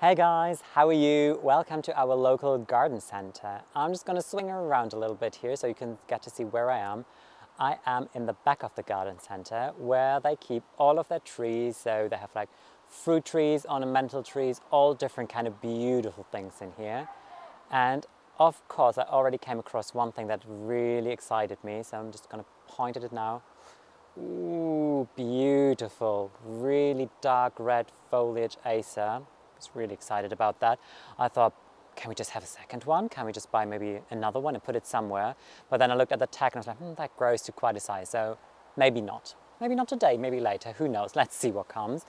Hey guys, how are you? Welcome to our local garden center. I'm just gonna swing around a little bit here so you can get to see where I am. I am in the back of the garden center where they keep all of their trees. So they have like fruit trees, ornamental trees, all different kind of beautiful things in here. And of course, I already came across one thing that really excited me. So I'm just gonna point at it now. Ooh, beautiful, really dark red foliage acer was really excited about that. I thought, can we just have a second one? Can we just buy maybe another one and put it somewhere? But then I looked at the tag and I was like, hmm, that grows to quite a size, so maybe not. Maybe not today, maybe later, who knows? Let's see what comes.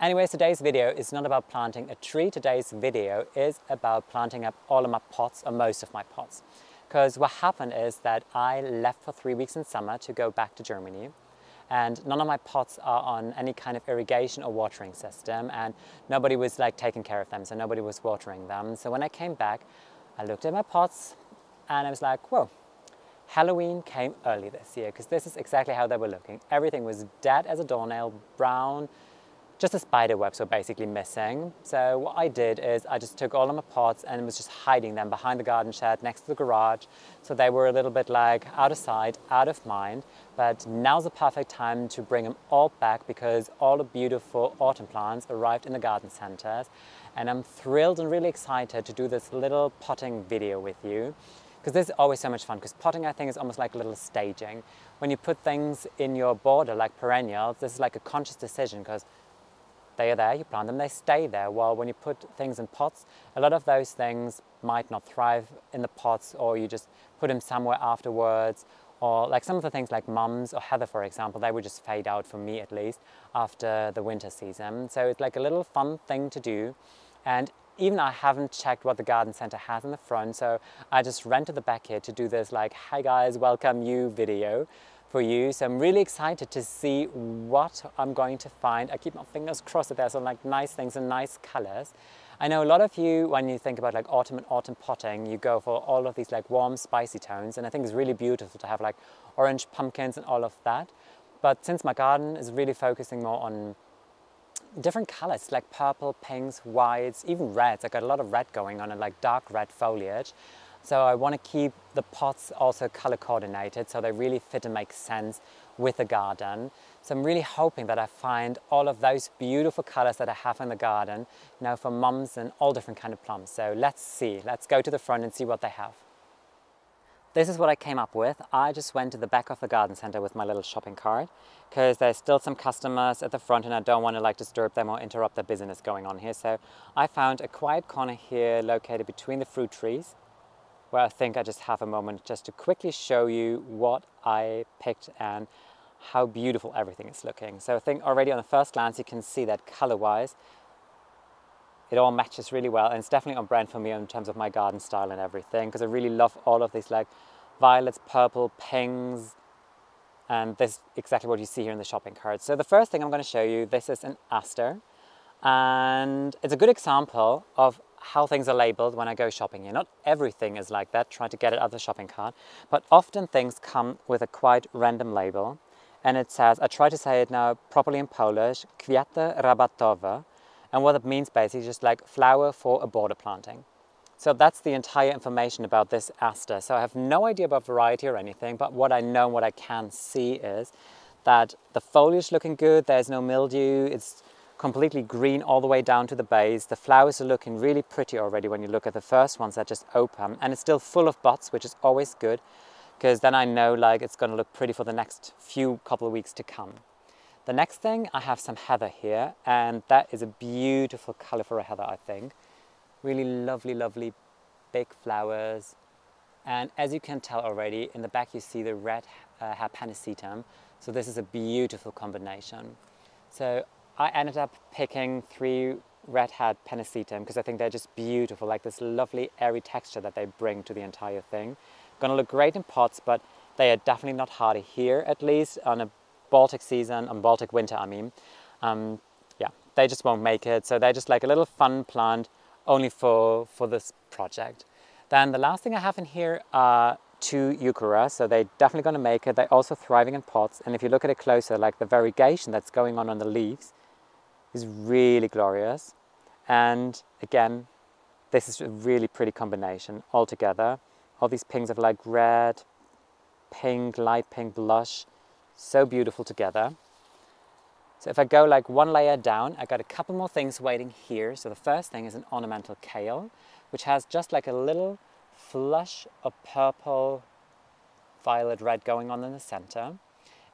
Anyways, today's video is not about planting a tree. Today's video is about planting up all of my pots, or most of my pots. Because what happened is that I left for three weeks in summer to go back to Germany and none of my pots are on any kind of irrigation or watering system and nobody was like taking care of them so nobody was watering them. So when I came back I looked at my pots and I was like whoa Halloween came early this year because this is exactly how they were looking. Everything was dead as a doornail brown just the spider webs were basically missing. So what I did is I just took all of my pots and was just hiding them behind the garden shed next to the garage. So they were a little bit like out of sight, out of mind. But now's the perfect time to bring them all back because all the beautiful autumn plants arrived in the garden centers. And I'm thrilled and really excited to do this little potting video with you because this is always so much fun because potting I think is almost like a little staging. When you put things in your border like perennials, this is like a conscious decision because they are there, you plant them, they stay there. While when you put things in pots, a lot of those things might not thrive in the pots or you just put them somewhere afterwards. Or like some of the things like mums or heather, for example, they would just fade out for me at least after the winter season. So it's like a little fun thing to do. And even I haven't checked what the garden center has in the front, so I just ran to the back here to do this like, hi guys, welcome you video for you. So I'm really excited to see what I'm going to find. I keep my fingers crossed that there's some like nice things and nice colors. I know a lot of you, when you think about like autumn and autumn potting, you go for all of these like warm, spicy tones. And I think it's really beautiful to have like orange pumpkins and all of that. But since my garden is really focusing more on different colors like purple, pinks, whites, even reds. I got a lot of red going on and like dark red foliage. So I want to keep the pots also color coordinated so they really fit and make sense with the garden. So I'm really hoping that I find all of those beautiful colors that I have in the garden now for mums and all different kind of plums. So let's see, let's go to the front and see what they have. This is what I came up with. I just went to the back of the garden center with my little shopping cart because there's still some customers at the front and I don't want to like disturb them or interrupt their business going on here. So I found a quiet corner here located between the fruit trees where I think I just have a moment just to quickly show you what I picked and how beautiful everything is looking. So I think already on the first glance you can see that color-wise it all matches really well and it's definitely on brand for me in terms of my garden style and everything because I really love all of these like violets, purple, pinks and this is exactly what you see here in the shopping cart. So the first thing I'm going to show you, this is an aster and it's a good example of how things are labeled when I go shopping here. Not everything is like that, try to get it out of the shopping cart, but often things come with a quite random label. And it says, I try to say it now properly in Polish, kwiaty rabatowe. And what it means basically is just like flower for a border planting. So that's the entire information about this aster. So I have no idea about variety or anything, but what I know, and what I can see is that the foliage looking good, there's no mildew, it's completely green all the way down to the base. The flowers are looking really pretty already when you look at the first ones that just open and it's still full of buds, which is always good because then I know like it's going to look pretty for the next few couple of weeks to come. The next thing, I have some heather here and that is a beautiful color for a heather, I think. Really lovely, lovely big flowers. And as you can tell already, in the back you see the red uh. So this is a beautiful combination. So I ended up picking three red hat because I think they're just beautiful, like this lovely airy texture that they bring to the entire thing. Gonna look great in pots, but they are definitely not hardy here, at least on a Baltic season, on Baltic winter, I mean. Um, yeah, they just won't make it. So they're just like a little fun plant only for, for this project. Then the last thing I have in here are two Heuchera, so they're definitely going to make it. They're also thriving in pots. And if you look at it closer, like the variegation that's going on on the leaves, is really glorious. And again, this is a really pretty combination all together. All these pinks of like red, pink, light pink blush, so beautiful together. So if I go like one layer down, I got a couple more things waiting here. So the first thing is an ornamental kale, which has just like a little flush of purple, violet red going on in the center.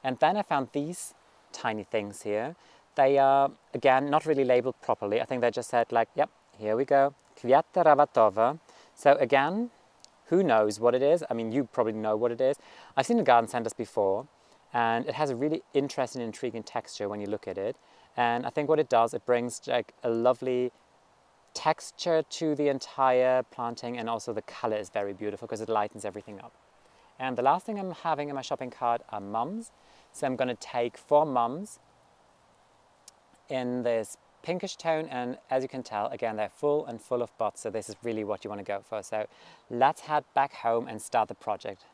And then I found these tiny things here. They are, again, not really labeled properly. I think they just said like, yep, here we go, Kwiaty rabatowe. So again, who knows what it is? I mean, you probably know what it is. I've seen the garden centers before and it has a really interesting, intriguing texture when you look at it. And I think what it does, it brings like a lovely texture to the entire planting and also the color is very beautiful because it lightens everything up. And the last thing I'm having in my shopping cart are mums. So I'm going to take four mums in this pinkish tone and as you can tell again they're full and full of buds so this is really what you want to go for so let's head back home and start the project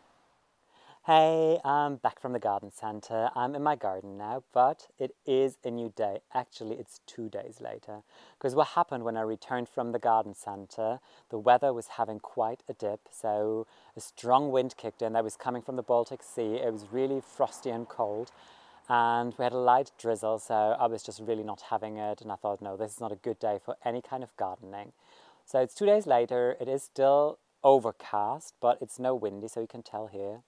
Hey, I'm back from the garden center. I'm in my garden now, but it is a new day. Actually, it's two days later. Because what happened when I returned from the garden center, the weather was having quite a dip. So a strong wind kicked in that was coming from the Baltic Sea. It was really frosty and cold. And we had a light drizzle, so I was just really not having it. And I thought, no, this is not a good day for any kind of gardening. So it's two days later. It is still overcast, but it's no windy, so you can tell here.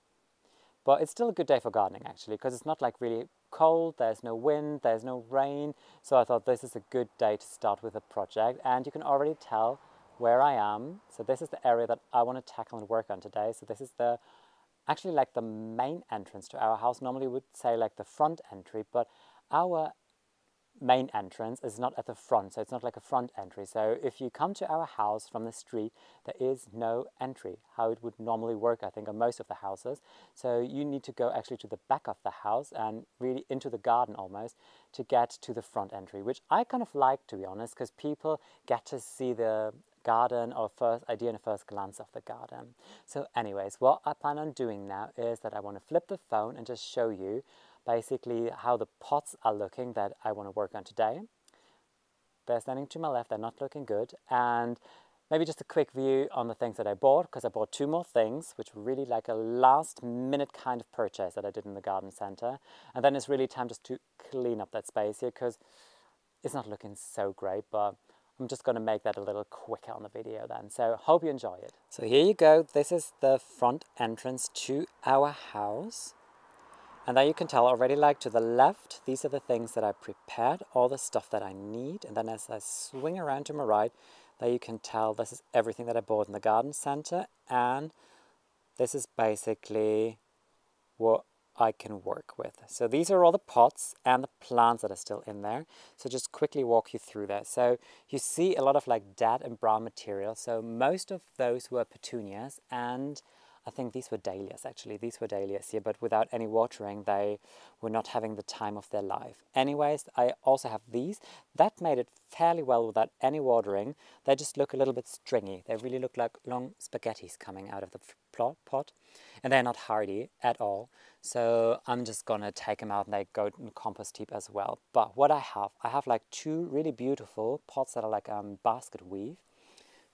But it's still a good day for gardening actually because it's not like really cold, there's no wind, there's no rain. So I thought this is a good day to start with a project and you can already tell where I am. So this is the area that I want to tackle and work on today. So this is the actually like the main entrance to our house. Normally would say like the front entry, but our main entrance is not at the front, so it's not like a front entry. So if you come to our house from the street, there is no entry, how it would normally work, I think, on most of the houses. So you need to go actually to the back of the house and really into the garden almost to get to the front entry, which I kind of like, to be honest, because people get to see the garden or first idea and a first glance of the garden. So anyways, what I plan on doing now is that I want to flip the phone and just show you basically how the pots are looking that I want to work on today. They're standing to my left, they're not looking good. And maybe just a quick view on the things that I bought, because I bought two more things, which were really like a last minute kind of purchase that I did in the garden center. And then it's really time just to clean up that space here, because it's not looking so great, but I'm just going to make that a little quicker on the video then. So hope you enjoy it. So here you go. This is the front entrance to our house. And there you can tell already like to the left, these are the things that I prepared, all the stuff that I need. And then as I swing around to my right, there you can tell this is everything that I bought in the garden center. And this is basically what I can work with. So these are all the pots and the plants that are still in there. So just quickly walk you through that. So you see a lot of like dead and brown material. So most of those were petunias and I think these were dahlias actually, these were dahlias here, but without any watering, they were not having the time of their life. Anyways, I also have these. That made it fairly well without any watering. They just look a little bit stringy. They really look like long spaghettis coming out of the pot. And they're not hardy at all. So I'm just gonna take them out and they go in compost heap as well. But what I have, I have like two really beautiful pots that are like um, basket weave.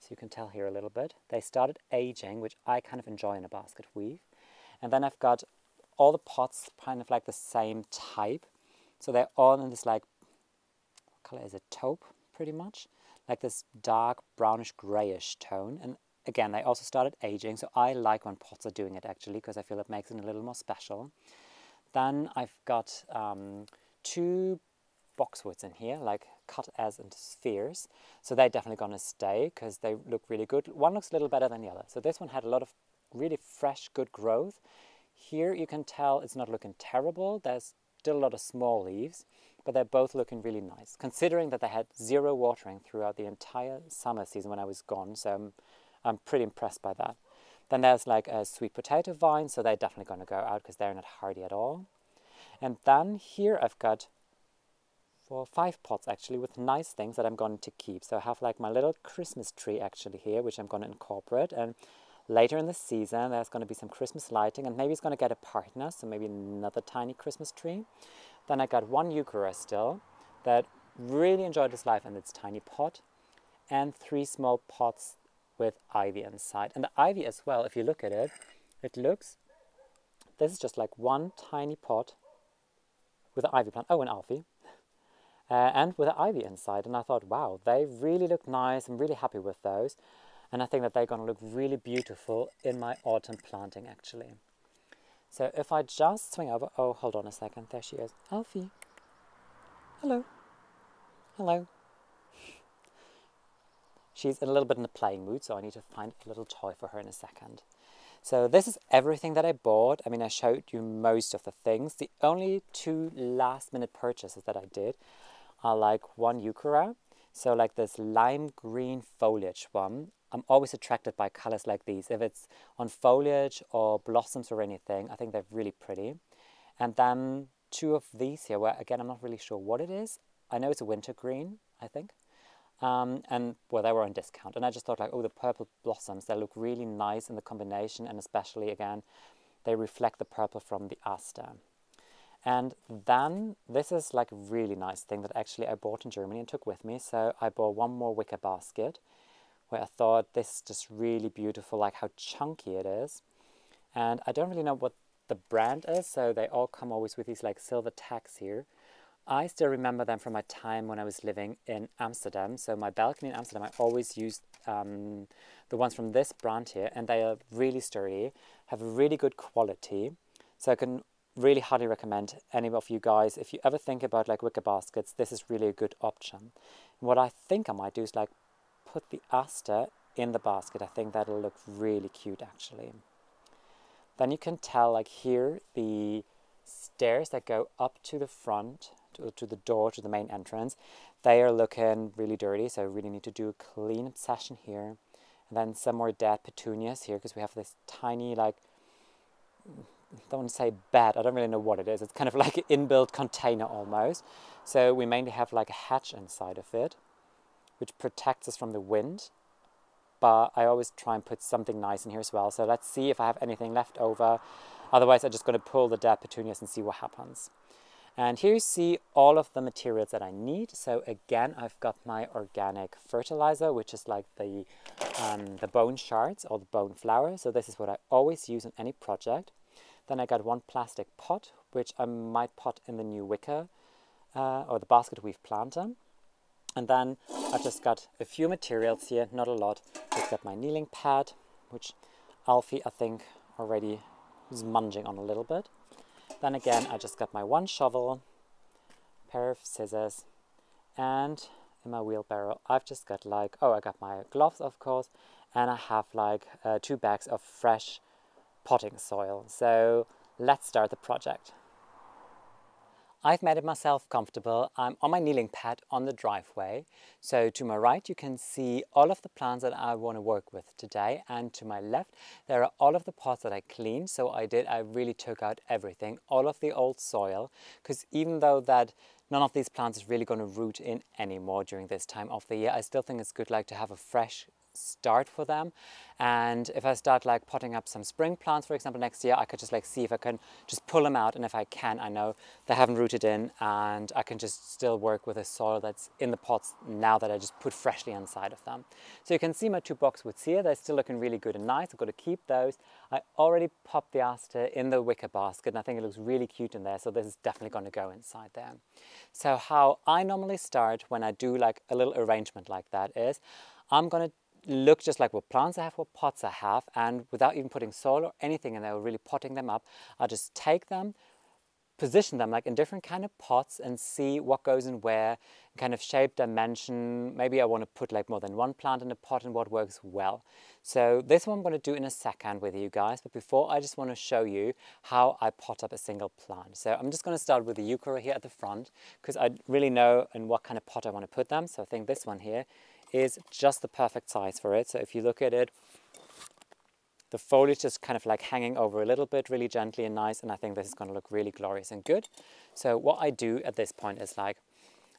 So you can tell here a little bit. They started aging, which I kind of enjoy in a basket weave. And then I've got all the pots kind of like the same type. So they're all in this like, what color is it? Taupe, pretty much. Like this dark brownish grayish tone. And again, they also started aging. So I like when pots are doing it actually, because I feel it makes it a little more special. Then I've got um, two boxwoods in here, like cut as into spheres. So they're definitely going to stay because they look really good. One looks a little better than the other. So this one had a lot of really fresh, good growth. Here you can tell it's not looking terrible. There's still a lot of small leaves, but they're both looking really nice, considering that they had zero watering throughout the entire summer season when I was gone. So I'm, I'm pretty impressed by that. Then there's like a sweet potato vine, so they're definitely going to go out because they're not hardy at all. And then here I've got for five pots actually with nice things that I'm going to keep. So I have like my little Christmas tree actually here, which I'm going to incorporate. And later in the season, there's going to be some Christmas lighting and maybe it's going to get a partner. So maybe another tiny Christmas tree. Then I got one Eucharist still that really enjoyed its life in its tiny pot. and three small pots with ivy inside. And the ivy as well, if you look at it, it looks, this is just like one tiny pot with an ivy plant. Oh, an Alfie. Uh, and with an ivy inside. And I thought, wow, they really look nice. I'm really happy with those. And I think that they're going to look really beautiful in my autumn planting, actually. So if I just swing over, oh, hold on a second, there she is. Alfie. Hello. Hello. She's in a little bit in a playing mood, so I need to find a little toy for her in a second. So this is everything that I bought. I mean, I showed you most of the things. The only two last minute purchases that I did are like one Heuchera. So like this lime green foliage one. I'm always attracted by colors like these. If it's on foliage or blossoms or anything, I think they're really pretty. And then two of these here, where again, I'm not really sure what it is. I know it's a winter green, I think. Um, and well, they were on discount. And I just thought like, oh, the purple blossoms, they look really nice in the combination. And especially again, they reflect the purple from the aster. And then this is like a really nice thing that actually I bought in Germany and took with me. So I bought one more wicker basket where I thought this is just really beautiful, like how chunky it is. And I don't really know what the brand is, so they all come always with these like silver tags here. I still remember them from my time when I was living in Amsterdam. So my balcony in Amsterdam, I always used um, the ones from this brand here, and they are really sturdy, have a really good quality. So I can really highly recommend any of you guys, if you ever think about like wicker baskets, this is really a good option. And what I think I might do is like put the aster in the basket. I think that'll look really cute actually. Then you can tell like here the stairs that go up to the front to, to the door to the main entrance they are looking really dirty so I really need to do a clean session here and then some more dead petunias here because we have this tiny like don't want to say bed I don't really know what it is it's kind of like an inbuilt container almost so we mainly have like a hatch inside of it which protects us from the wind but I always try and put something nice in here as well so let's see if I have anything left over otherwise I'm just going to pull the dead petunias and see what happens and here you see all of the materials that I need. So again, I've got my organic fertilizer, which is like the, um, the bone shards or the bone flour. So this is what I always use in any project. Then I got one plastic pot, which I might pot in the new wicker uh, or the basket we've planted. And then I've just got a few materials here, not a lot. I've got my kneeling pad, which Alfie, I think, already is munging on a little bit. Then again, I just got my one shovel, pair of scissors, and in my wheelbarrow, I've just got like, oh, I got my gloves, of course, and I have like uh, two bags of fresh potting soil. So let's start the project. I've made it myself comfortable. I'm on my kneeling pad on the driveway. So to my right, you can see all of the plants that I want to work with today. And to my left, there are all of the pots that I cleaned. So I did, I really took out everything, all of the old soil, because even though that none of these plants is really going to root in anymore during this time of the year, I still think it's good like to have a fresh start for them. And if I start like potting up some spring plants, for example, next year, I could just like see if I can just pull them out. And if I can, I know they haven't rooted in and I can just still work with the soil that's in the pots now that I just put freshly inside of them. So you can see my two boxwoods here. They're still looking really good and nice. I've got to keep those. I already popped the aster in the wicker basket and I think it looks really cute in there. So this is definitely going to go inside there. So how I normally start when I do like a little arrangement like that is I'm going to look just like what plants I have, what pots I have, and without even putting soil or anything in there, really potting them up, I'll just take them, position them like in different kind of pots and see what goes in where, kind of shape, dimension. Maybe I want to put like more than one plant in a pot and what works well. So this one I'm going to do in a second with you guys, but before I just want to show you how I pot up a single plant. So I'm just going to start with the Heuchera here at the front because I really know in what kind of pot I want to put them. So I think this one here is just the perfect size for it. So if you look at it, the foliage is kind of like hanging over a little bit, really gently and nice, and I think this is going to look really glorious and good. So what I do at this point is like,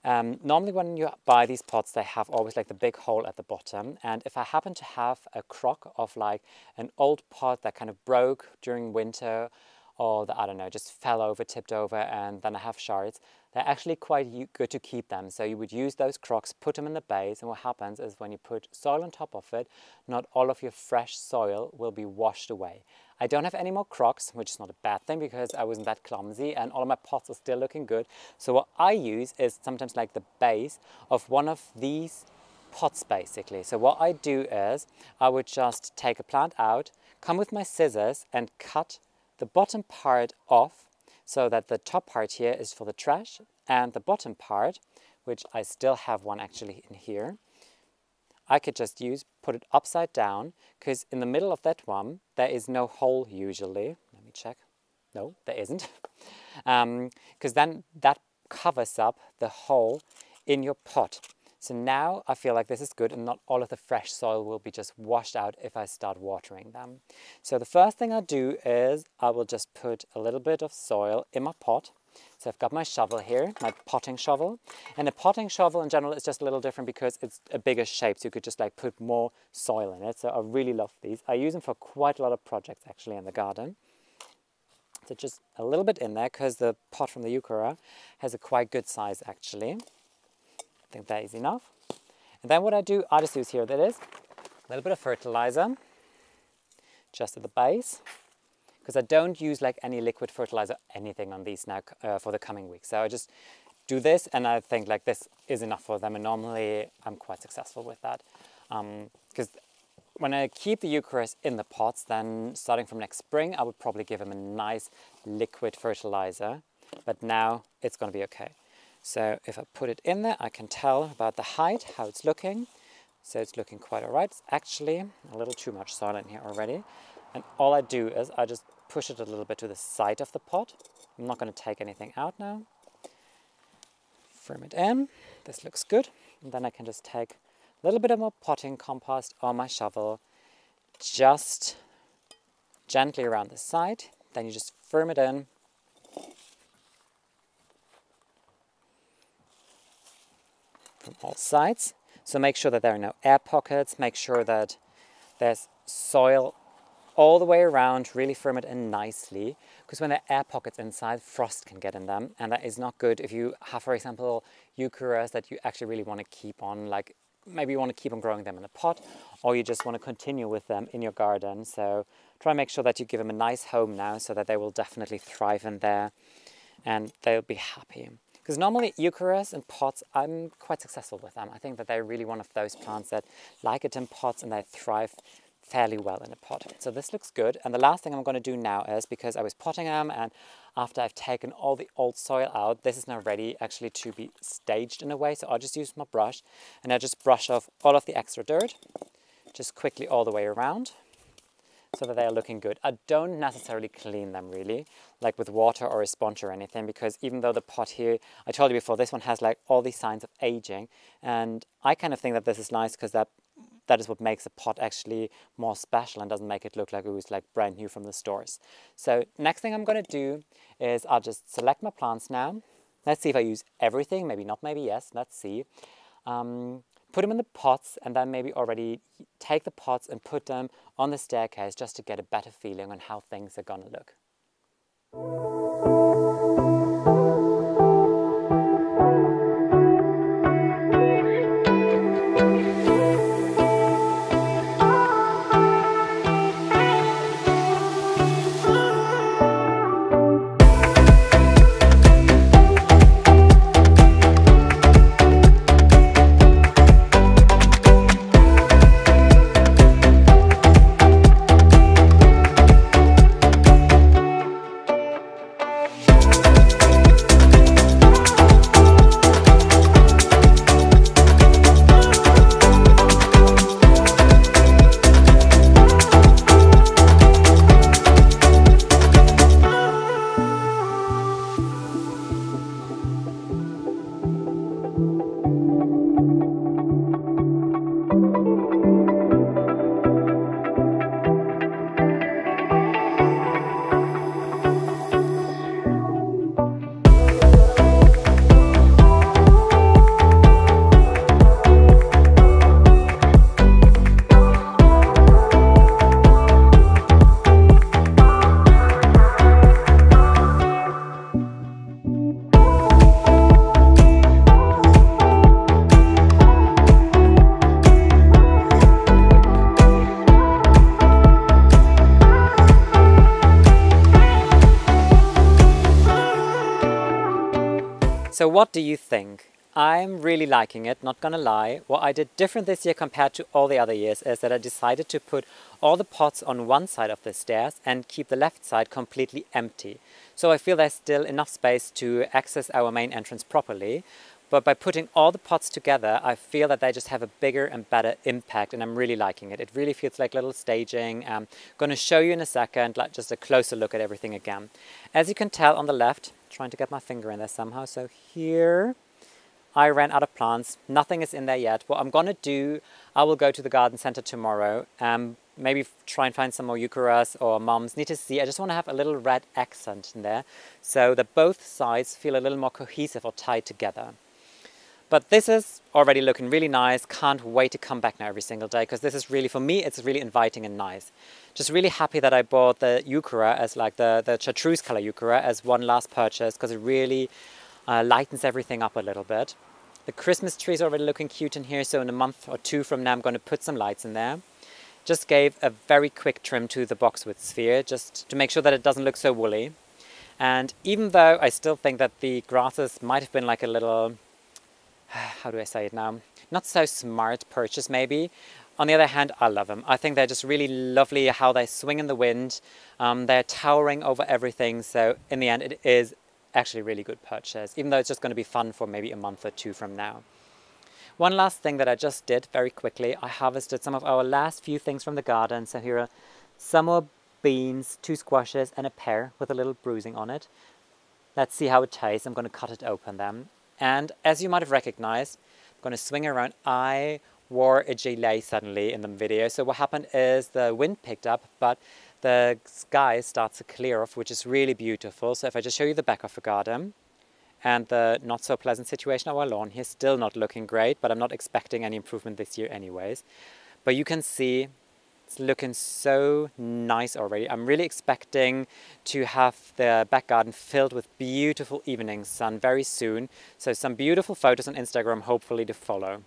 um, normally when you buy these pots, they have always like the big hole at the bottom. And if I happen to have a crock of like an old pot that kind of broke during winter or that, I don't know, just fell over, tipped over, and then I have shards, they're actually quite good to keep them. So you would use those crocks, put them in the base, and what happens is when you put soil on top of it, not all of your fresh soil will be washed away. I don't have any more crocks, which is not a bad thing because I wasn't that clumsy and all of my pots are still looking good. So what I use is sometimes like the base of one of these pots basically. So what I do is I would just take a plant out, come with my scissors and cut the bottom part off so that the top part here is for the trash and the bottom part, which I still have one actually in here, I could just use, put it upside down, because in the middle of that one, there is no hole usually. Let me check. No, there isn't. Because um, then that covers up the hole in your pot. So now I feel like this is good and not all of the fresh soil will be just washed out if I start watering them. So the first thing I do is I will just put a little bit of soil in my pot. So I've got my shovel here, my potting shovel. And a potting shovel in general is just a little different because it's a bigger shape, so you could just like put more soil in it. So I really love these. I use them for quite a lot of projects actually in the garden. So just a little bit in there because the pot from the Heuchera has a quite good size actually. I think that is enough. And then what I do, I just use here, that is a little bit of fertilizer, just at the base, because I don't use like any liquid fertilizer, anything on these now uh, for the coming weeks. So I just do this and I think like this is enough for them and normally I'm quite successful with that. Because um, when I keep the Heucheras in the pots, then starting from next spring, I would probably give them a nice liquid fertilizer, but now it's going to be okay. So if I put it in there, I can tell about the height, how it's looking. So it's looking quite all right. It's actually a little too much soil in here already. And all I do is I just push it a little bit to the side of the pot. I'm not going to take anything out now. Firm it in. This looks good. And then I can just take a little bit of more potting compost on my shovel, just gently around the side. Then you just firm it in from all sides. So make sure that there are no air pockets, make sure that there's soil all the way around, really firm it in nicely, because when there are air pockets inside, frost can get in them, and that is not good if you have, for example, heucheras that you actually really want to keep on, like maybe you want to keep on growing them in a pot, or you just want to continue with them in your garden. So try and make sure that you give them a nice home now so that they will definitely thrive in there and they'll be happy. Because normally heucheras and pots, I'm quite successful with them. I think that they're really one of those plants that like it in pots and they thrive fairly well in a pot. So this looks good. And the last thing I'm going to do now is, because I was potting them and after I've taken all the old soil out, this is now ready actually to be staged in a way. So I'll just use my brush and I just brush off all of the extra dirt, just quickly all the way around so that they are looking good. I don't necessarily clean them really, like with water or a sponge or anything, because even though the pot here, I told you before, this one has like all these signs of aging, and I kind of think that this is nice because that that is what makes a pot actually more special and doesn't make it look like it was like brand new from the stores. So next thing I'm going to do is I'll just select my plants now. Let's see if I use everything, maybe not, maybe yes, let's see. Um, put them in the pots and then maybe already take the pots and put them on the staircase just to get a better feeling on how things are gonna look. What do you think? I'm really liking it, not gonna lie. What I did different this year compared to all the other years is that I decided to put all the pots on one side of the stairs and keep the left side completely empty. So I feel there's still enough space to access our main entrance properly. But by putting all the pots together, I feel that they just have a bigger and better impact and I'm really liking it. It really feels like little staging. I'm to show you in a second, like just a closer look at everything again. As you can tell on the left, trying to get my finger in there somehow. So here I ran out of plants. Nothing is in there yet. What I'm going to do, I will go to the garden center tomorrow. Um, maybe try and find some more heucheras or mums. Need to see. I just want to have a little red accent in there so that both sides feel a little more cohesive or tied together. But this is already looking really nice. Can't wait to come back now every single day because this is really, for me, it's really inviting and nice. Just really happy that I bought the heuchera as like the, the chartreuse color heuchera as one last purchase because it really uh, lightens everything up a little bit. The Christmas tree is already looking cute in here, so in a month or two from now I'm going to put some lights in there. Just gave a very quick trim to the boxwood sphere, just to make sure that it doesn't look so woolly. And even though I still think that the grasses might have been like a little, how do I say it now, not so smart purchase maybe, on the other hand, I love them. I think they're just really lovely how they swing in the wind. Um, they're towering over everything. So in the end, it is actually really good purchase, even though it's just going to be fun for maybe a month or two from now. One last thing that I just did very quickly, I harvested some of our last few things from the garden. So here are some more beans, two squashes and a pear with a little bruising on it. Let's see how it tastes. I'm going to cut it open then. And as you might have recognized, I'm going to swing around. I wore a gilet suddenly in the video. So what happened is the wind picked up, but the sky starts to clear off, which is really beautiful. So if I just show you the back of the garden and the not so pleasant situation of our lawn here, still not looking great, but I'm not expecting any improvement this year anyways. But you can see it's looking so nice already. I'm really expecting to have the back garden filled with beautiful evening sun very soon. So some beautiful photos on Instagram hopefully to follow.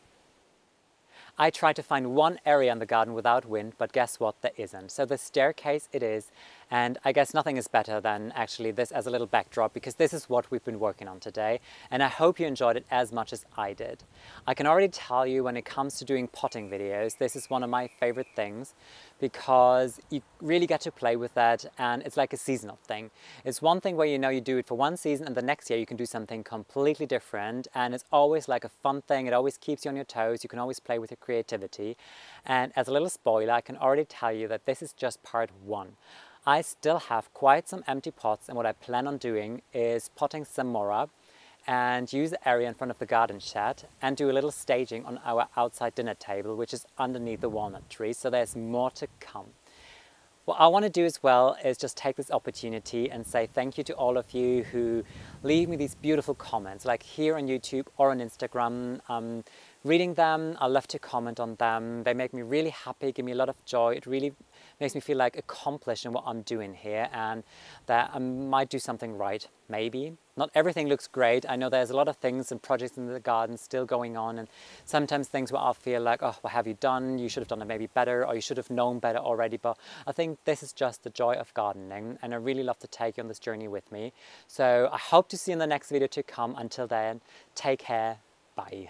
I tried to find one area in the garden without wind, but guess what, there isn't. So the staircase it is, and I guess nothing is better than actually this as a little backdrop because this is what we've been working on today. And I hope you enjoyed it as much as I did. I can already tell you when it comes to doing potting videos, this is one of my favorite things because you really get to play with that and it's like a seasonal thing. It's one thing where you know you do it for one season and the next year you can do something completely different and it's always like a fun thing. It always keeps you on your toes. You can always play with your creativity. And as a little spoiler, I can already tell you that this is just part one. I still have quite some empty pots and what I plan on doing is potting some more up and use the area in front of the garden shed and do a little staging on our outside dinner table which is underneath the walnut tree so there's more to come. What I want to do as well is just take this opportunity and say thank you to all of you who leave me these beautiful comments like here on YouTube or on Instagram. Um, reading them, I love to comment on them. They make me really happy, give me a lot of joy. It really makes me feel like accomplished in what I'm doing here and that I might do something right, maybe. Not everything looks great. I know there's a lot of things and projects in the garden still going on and sometimes things where I feel like, oh, what have you done? You should have done it maybe better or you should have known better already. But I think this is just the joy of gardening and I really love to take you on this journey with me. So I hope to see you in the next video to come. Until then, take care. Bye.